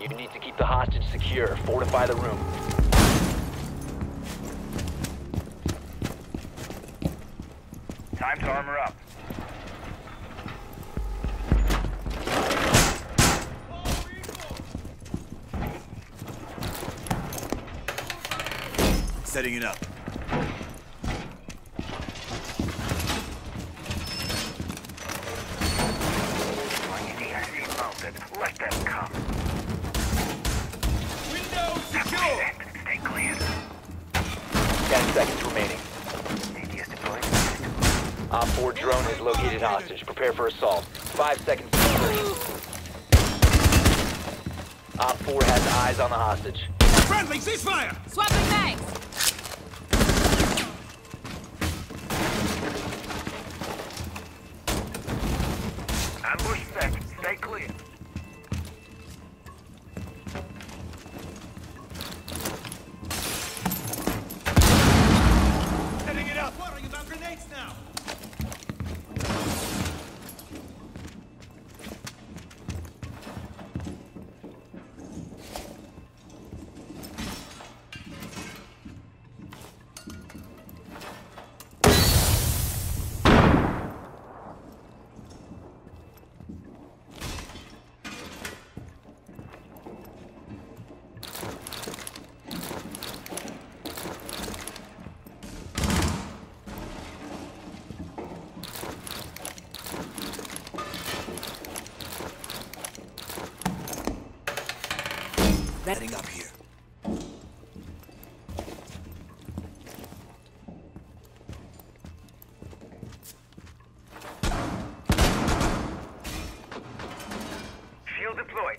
You need to keep the hostage secure. Fortify the room. Time to armor up. Setting it up. Remaining. ATS deployed. OPFOR drone has located hostage. Prepare for assault. Five seconds to insertion. OPFOR has eyes on the hostage. Friendly, ceasefire! Swapping mags! Setting up here. Shield deployed.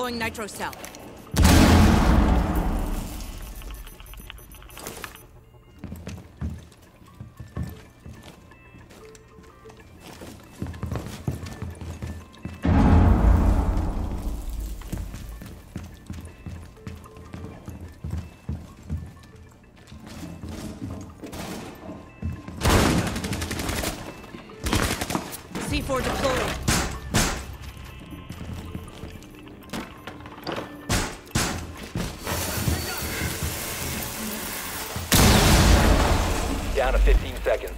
Deploying nitro cell. C4 deployed. Down to 15 seconds.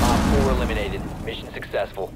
OPFOR eliminated. Mission successful.